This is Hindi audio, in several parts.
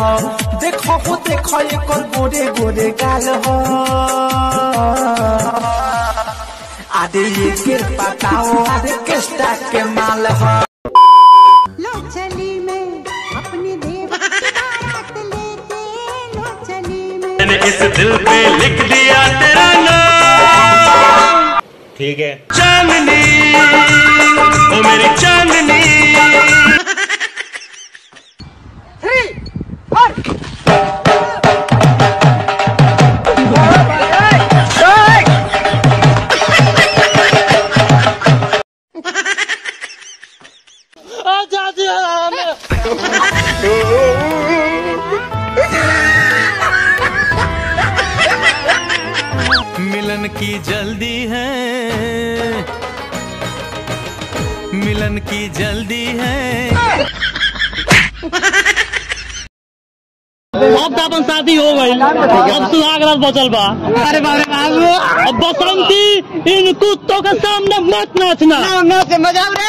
हो। देखो हो देखो एकर गोरे गोरे गाल हो। आदे ये के पटाओ आदे केस्टा के माल हो। लो चली मैं अपनी देव लेके लो चली मैं। मैंने इस दिल पे लिख दिया तेरा नाम। ठीक है। चांदनी ओ मेरी चांदनी। की जल्दी है। मिलन की जल्दी है। अब तो अपन शादी हो गई। अब सुहाग रात बचल बा। अरे बारे बाबू। अब बसंती इन कुत्तों के सामने मत नाचना। नाच मज़ा रे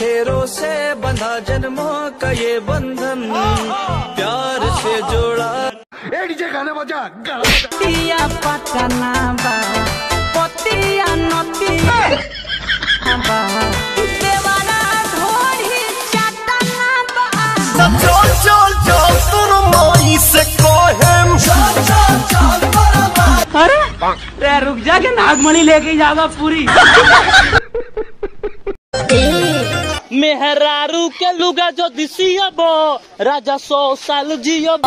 फेरों से बंधा जन्मों का ये बंधन। प्यार से जोड़ा। पिया पटना बा पतिया नतिया बा। देवाना ढोरी चटना बा। अरे रुक जा के नागमणि लेके जागा पूरी। मेहरारू के लुगा जो दिसियब राजा सौ साल जियब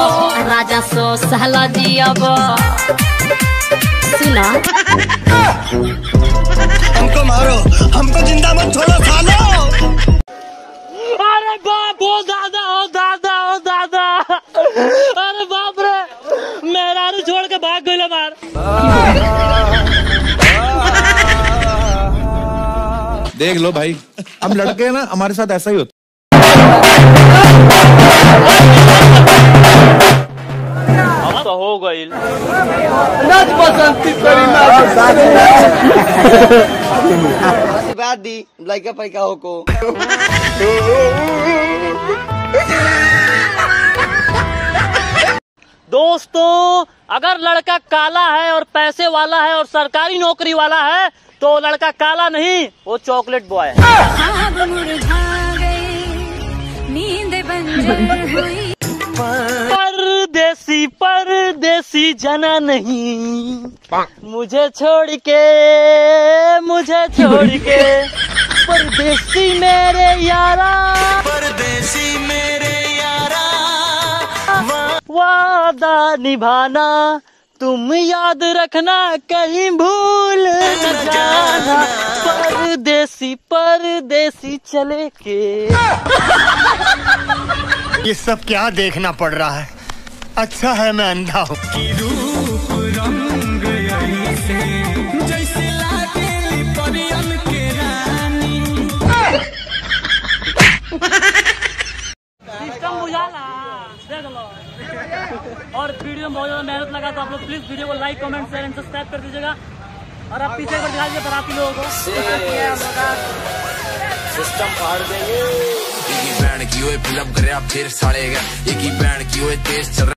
राजा सो सहला जियब सुना? हमको मारो हमको ज़िंदा मत छोड़ो सालो। अरे बाप हो दादा हो दादा हो दादा। अरे बाप रे मेहरारू छोड़ के भाग गई मार देख लो भाई। हम लड़के हैं ना हमारे साथ ऐसा ही होता तो हो। गई आशीर्वाद दी लड़का पैका हो को दोस्तों अगर लड़का काला है और पैसे वाला है और सरकारी नौकरी वाला है तो लड़का काला नहीं वो चॉकलेट बॉय है। परदेसी परदेसी जना नहीं। मुझे छोड़ के मुझे छोड़ के परदेसी मेरे यारा। परदेसी मेरे यारा। वादा निभाना तुम याद रखना कहीं भूल न जाना। परदेसी परदेसी चले के। ये सब क्या देखना पड़ रहा है? अच्छा है मैं अंधा हूँ। और वीडियो में बहुत ज़्यादा मेहनत लगा तो आप लोग प्लीज़ वीडियो को like comment share and subscribe कर दीजिएगा। और आप पीछे पर दिखा दीजिए बराती लोगों को। सिस्टम फाड़ देंगे। एक ही बैंड की हुए फ़िल्म करे, आप फिर साड़ेगा एक ही बैंड की हुए तेज चल